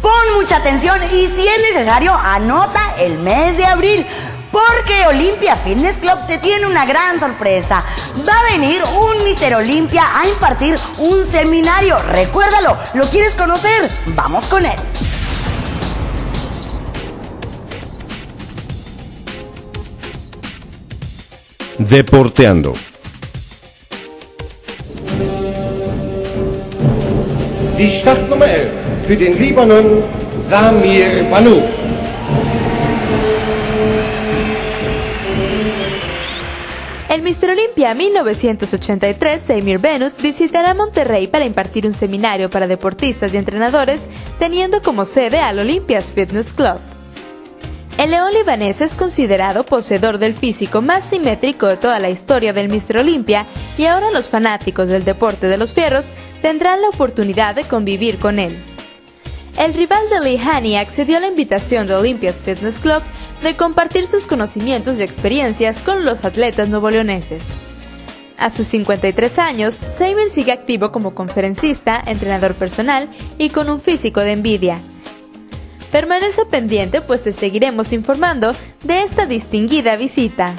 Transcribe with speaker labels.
Speaker 1: Pon mucha atención y si es necesario, anota el mes de abril. Porque Olympia Fitness Club te tiene una gran sorpresa. Va a venir un Mister Olympia a impartir un seminario. Recuérdalo, ¿lo quieres conocer? Vamos con él.
Speaker 2: Deporteando.
Speaker 3: Die Startnummer 11 für den Libanon Samir Banu.
Speaker 4: El Mr. Olympia 1983, Samir Benut, visitará Monterrey para impartir un seminario para deportistas y entrenadores, teniendo como sede al Olympias Fitness Club. El león libanés es considerado poseedor del físico más simétrico de toda la historia del Mr. Olympia y ahora los fanáticos del deporte de los fierros tendrán la oportunidad de convivir con él. El rival de Lee Haney accedió a la invitación de Olympias Fitness Club de compartir sus conocimientos y experiencias con los atletas nuevoleoneses. A sus 53 años, Samir sigue activo como conferencista, entrenador personal y con un físico de envidia. Permanece pendiente pues te seguiremos informando de esta distinguida visita.